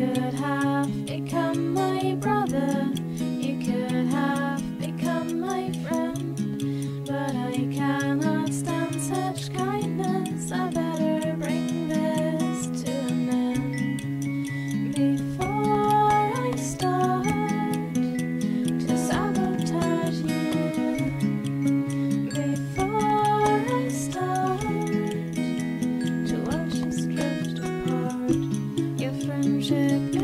could worship